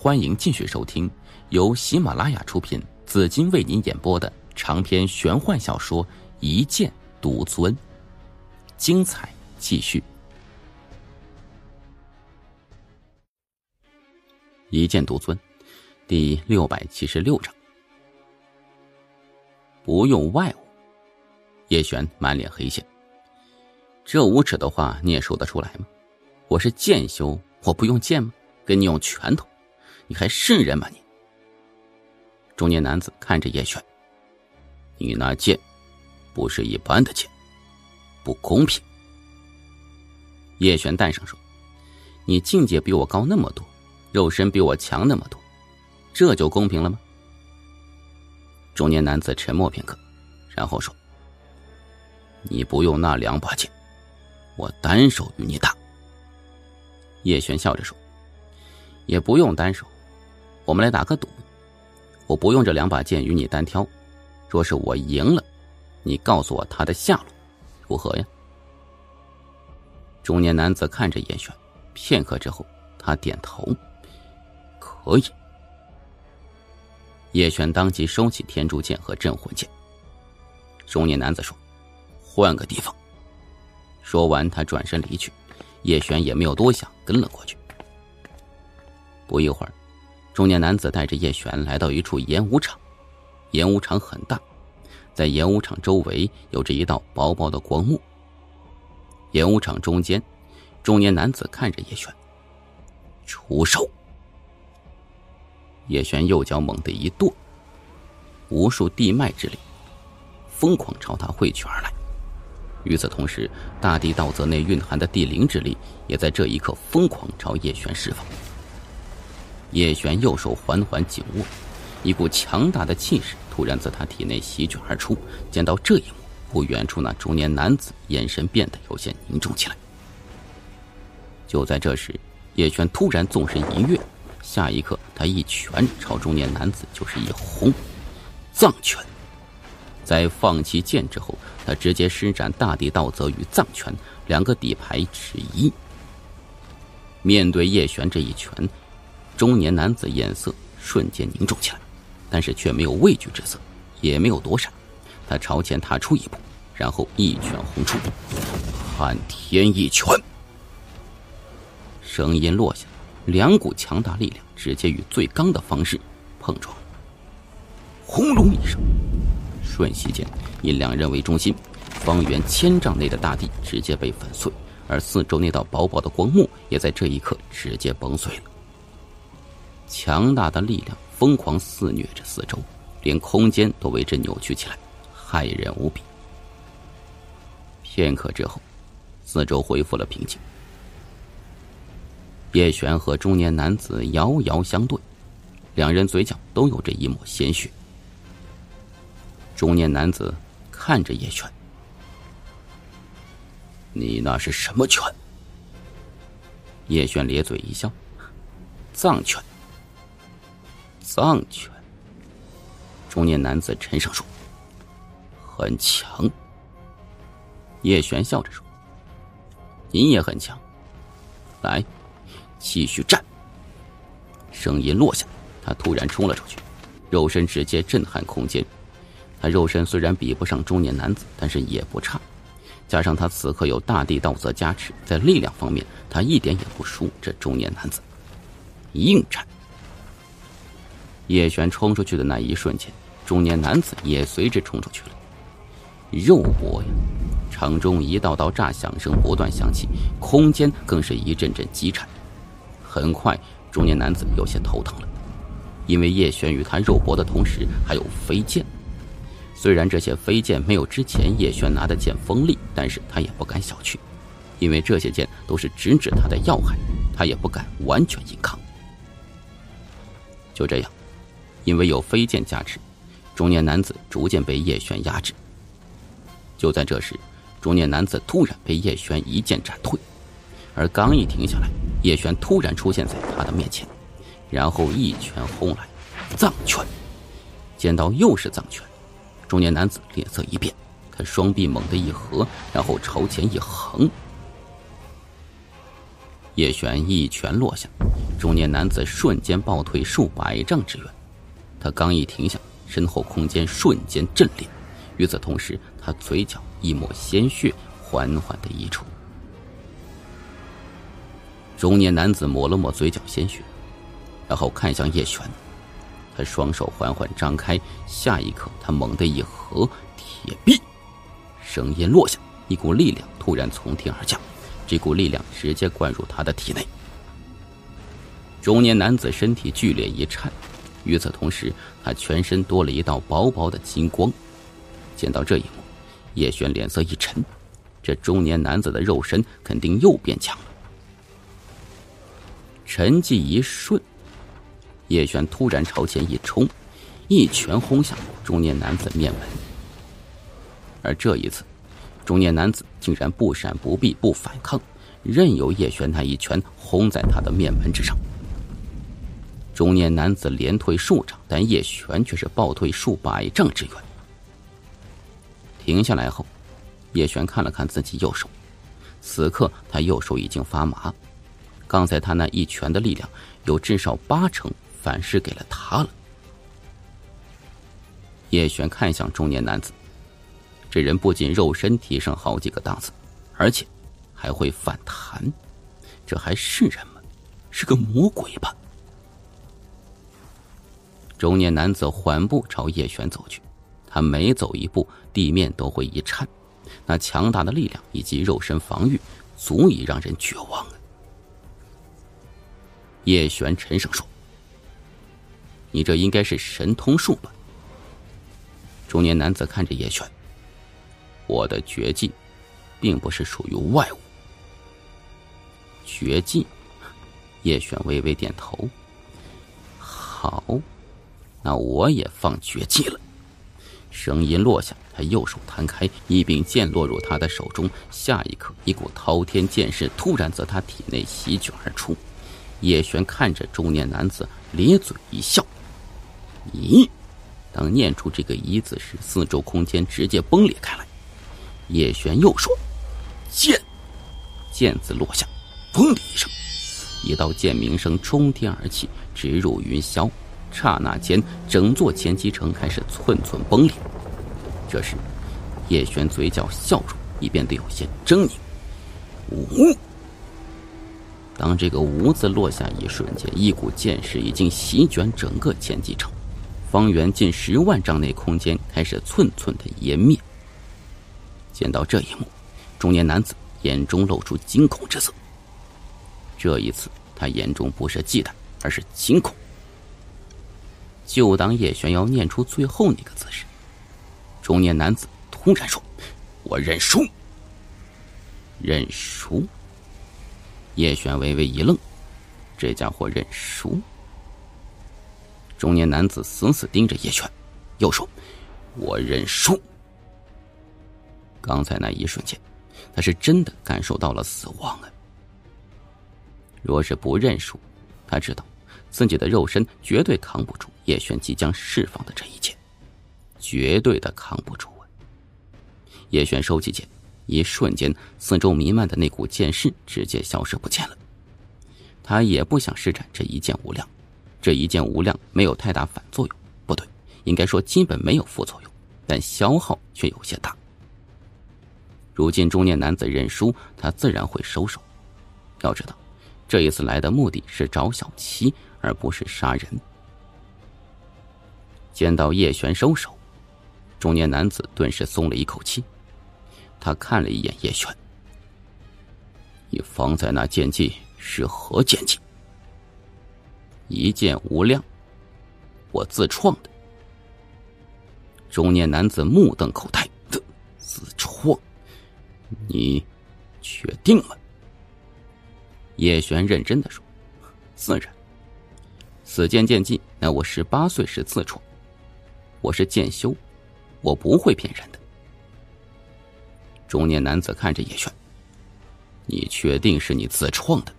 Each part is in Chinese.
欢迎继续收听由喜马拉雅出品、紫金为您演播的长篇玄幻小说《一剑独尊》，精彩继续。《一剑独尊》第六百七十六章，不用外物。叶璇满脸黑线，这无耻的话你也说得出来吗？我是剑修，我不用剑吗？跟你用拳头，你还是人吗？你。中年男子看着叶璇，你那剑，不是一般的剑，不公平。叶璇淡声说：“你境界比我高那么多，肉身比我强那么多，这就公平了吗？”中年男子沉默片刻，然后说：“你不用那两把剑，我单手与你打。”叶璇笑着说：“也不用单手，我们来打个赌。我不用这两把剑与你单挑，若是我赢了，你告诉我他的下落，如何呀？”中年男子看着叶璇，片刻之后，他点头：“可以。”叶璇当即收起天柱剑和镇魂剑。中年男子说：“换个地方。”说完，他转身离去。叶璇也没有多想，跟了过去。不一会儿，中年男子带着叶璇来到一处演武场。演武场很大，在演武场周围有着一道薄薄的光幕。演武场中间，中年男子看着叶璇，出手。叶璇右脚猛地一跺，无数地脉之力疯狂朝他汇聚而来。与此同时，大地道泽内蕴含的地灵之力也在这一刻疯狂朝叶璇释放。叶璇右手缓缓紧握，一股强大的气势突然自他体内席卷而出。见到这一幕，不远处那中年男子眼神变得有些凝重起来。就在这时，叶璇突然纵身一跃，下一刻他一拳朝中年男子就是一轰，藏拳。在放弃剑之后，他直接施展大地道泽与藏拳两个底牌之一。面对叶璇这一拳，中年男子眼色瞬间凝重起来，但是却没有畏惧之色，也没有躲闪，他朝前踏出一步，然后一拳轰出，撼天一拳。声音落下，两股强大力量直接与最刚的方式碰撞，轰隆一声。瞬息间，以两人为中心，方圆千丈内的大地直接被粉碎，而四周那道薄薄的光幕也在这一刻直接崩碎了。强大的力量疯狂肆虐着四周，连空间都为之扭曲起来，骇人无比。片刻之后，四周恢复了平静。叶璇和中年男子遥遥相对，两人嘴角都有着一抹鲜血。中年男子看着叶璇：“你那是什么拳？”叶璇咧嘴一笑：“藏拳。”藏拳。中年男子沉声说：“很强。”叶璇笑着说：“你也很强。”来，继续战。声音落下，他突然冲了出去，肉身直接震撼空间。他肉身虽然比不上中年男子，但是也不差，加上他此刻有大地道泽加持，在力量方面他一点也不输这中年男子。硬战！叶璇冲出去的那一瞬间，中年男子也随之冲出去了。肉搏呀！场中一道道炸响声不断响起，空间更是一阵阵激颤。很快，中年男子有些头疼了，因为叶璇与他肉搏的同时还有飞剑。虽然这些飞剑没有之前叶璇拿的剑锋利，但是他也不敢小觑，因为这些剑都是直指他的要害，他也不敢完全硬抗。就这样，因为有飞剑加持，中年男子逐渐被叶璇压制。就在这时，中年男子突然被叶璇一剑斩退，而刚一停下来，叶璇突然出现在他的面前，然后一拳轰来，藏拳，见到又是藏拳。中年男子脸色一变，他双臂猛地一合，然后朝前一横。叶璇一拳落下，中年男子瞬间暴退数百丈之远。他刚一停下，身后空间瞬间震裂。与此同时，他嘴角一抹鲜血缓缓的溢出。中年男子抹了抹嘴角鲜血，然后看向叶璇。他双手缓缓张开，下一刻，他猛地一合铁臂，声音落下，一股力量突然从天而降，这股力量直接灌入他的体内。中年男子身体剧烈一颤，与此同时，他全身多了一道薄薄的金光。见到这一幕，叶璇脸色一沉，这中年男子的肉身肯定又变强了。沉寂一瞬。叶璇突然朝前一冲，一拳轰向中年男子的面门。而这一次，中年男子竟然不闪不避不反抗，任由叶璇那一拳轰在他的面门之上。中年男子连退数丈，但叶璇却是暴退数百丈之远。停下来后，叶璇看了看自己右手，此刻他右手已经发麻，刚才他那一拳的力量有至少八成。反噬给了他了。叶璇看向中年男子，这人不仅肉身提升好几个档次，而且还会反弹，这还是人吗？是个魔鬼吧？中年男子缓步朝叶璇走去，他每走一步，地面都会一颤，那强大的力量以及肉身防御，足以让人绝望啊！叶璇沉声说。你这应该是神通术吧？中年男子看着叶璇，我的绝技，并不是属于外物。绝技，叶璇微微点头。好，那我也放绝技了。声音落下，他右手弹开，一柄剑落入他的手中。下一刻，一股滔天剑势突然自他体内席卷而出。叶璇看着中年男子，咧嘴一笑。咦，当念出这个“一”字时，四周空间直接崩裂开来。叶璇又说：“剑。”剑字落下，砰的一声，一道剑鸣声冲天而起，直入云霄。刹那间，整座千机城开始寸寸崩裂。这时，叶璇嘴角笑容已变得有些狰狞。呜！当这个“无”字落下一瞬间，一股剑势已经席卷整个千机城。方圆近十万丈内空间开始寸寸的湮灭。见到这一幕，中年男子眼中露出惊恐之色。这一次，他眼中不是忌惮，而是惊恐。就当叶璇要念出最后那个字时，中年男子突然说：“我认输。”认输。叶璇微微一愣，这家伙认输。中年男子死死盯着叶璇，又说：“我认输。”刚才那一瞬间，他是真的感受到了死亡啊！若是不认输，他知道自己的肉身绝对扛不住叶璇即将释放的这一剑，绝对的扛不住啊！叶璇收起剑，一瞬间，四周弥漫的那股剑势直接消失不见了。他也不想施展这一剑无量。这一剑无量，没有太大反作用，不对，应该说基本没有副作用，但消耗却有些大。如今中年男子认输，他自然会收手。要知道，这一次来的目的是找小七，而不是杀人。见到叶璇收手，中年男子顿时松了一口气。他看了一眼叶璇：“你方才那剑技是何剑技？”一剑无量，我自创的。中年男子目瞪口呆，自自创？你确定吗？叶璇认真的说：“自然，此剑剑技，乃我十八岁时自创。我是剑修，我不会骗人的。”中年男子看着叶璇：“你确定是你自创的？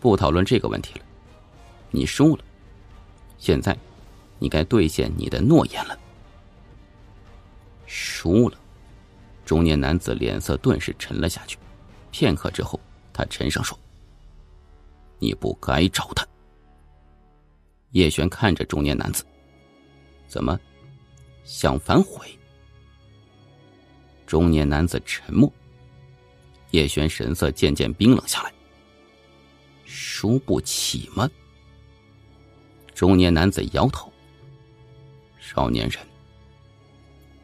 不讨论这个问题了。”你输了，现在，你该兑现你的诺言了。输了，中年男子脸色顿时沉了下去，片刻之后，他沉声说。你不该找他。叶璇看着中年男子，怎么想反悔？中年男子沉默。叶璇神色渐渐冰冷下来。输不起吗？中年男子摇头。少年人，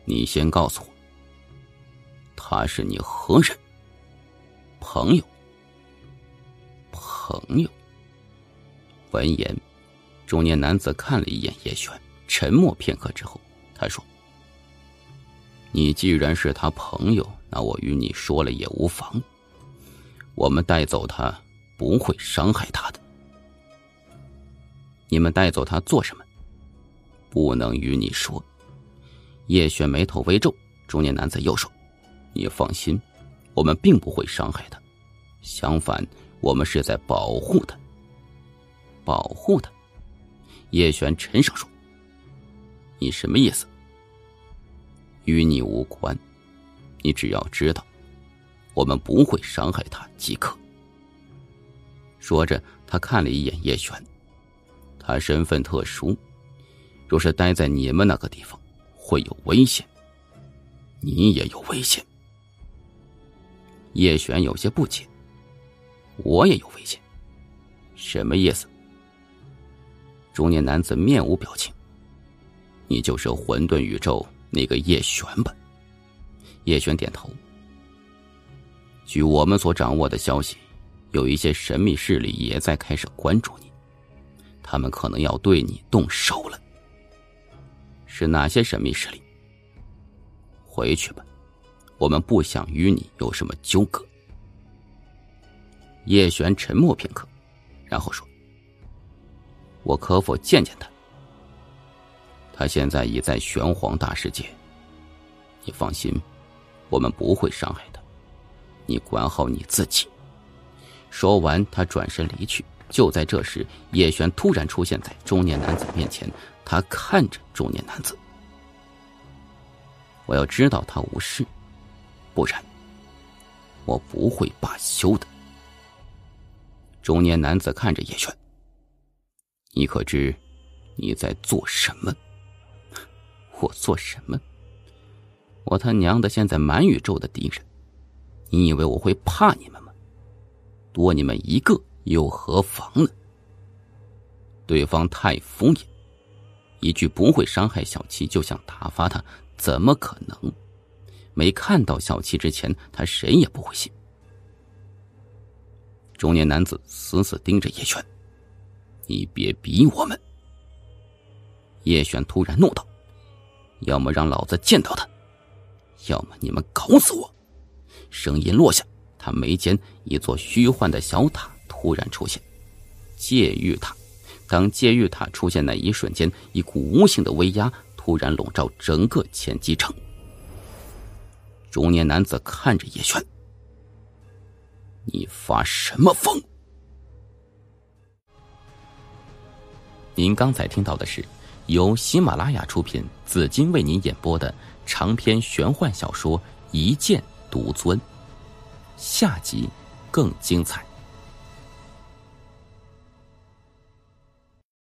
你先告诉我，他是你何人？朋友？朋友？闻言，中年男子看了一眼叶璇，沉默片刻之后，他说：“你既然是他朋友，那我与你说了也无妨。我们带走他。”不会伤害他的。你们带走他做什么？不能与你说。叶璇眉头微皱，中年男子又说：“你放心，我们并不会伤害他，相反，我们是在保护他。保护他。”叶璇沉声说：“你什么意思？”与你无关，你只要知道，我们不会伤害他即可。说着，他看了一眼叶璇，他身份特殊，若是待在你们那个地方，会有危险。你也有危险。叶璇有些不解，我也有危险，什么意思？中年男子面无表情，你就是混沌宇宙那个叶璇吧？叶璇点头。据我们所掌握的消息。有一些神秘势力也在开始关注你，他们可能要对你动手了。是哪些神秘势力？回去吧，我们不想与你有什么纠葛。叶璇沉默片刻，然后说：“我可否见见他？他现在已在玄黄大世界。你放心，我们不会伤害他，你管好你自己。”说完，他转身离去。就在这时，叶璇突然出现在中年男子面前。他看着中年男子：“我要知道他无事，不然我不会罢休的。”中年男子看着叶璇：“你可知你在做什么？我做什么？我他娘的现在满宇宙的敌人，你以为我会怕你们吗？”多你们一个又何妨呢？对方太敷衍，一句不会伤害小七就想打发他，怎么可能？没看到小七之前，他谁也不会信。中年男子死死盯着叶璇：“你别逼我们！”叶璇突然怒道：“要么让老子见到他，要么你们搞死我！”声音落下。他眉间一座虚幻的小塔突然出现，戒玉塔。当戒玉塔出现那一瞬间，一股无形的威压突然笼罩整个千机城。中年男子看着叶璇：“你发什么疯？”您刚才听到的是由喜马拉雅出品、紫金为您演播的长篇玄幻小说《一剑独尊》。下集更精彩。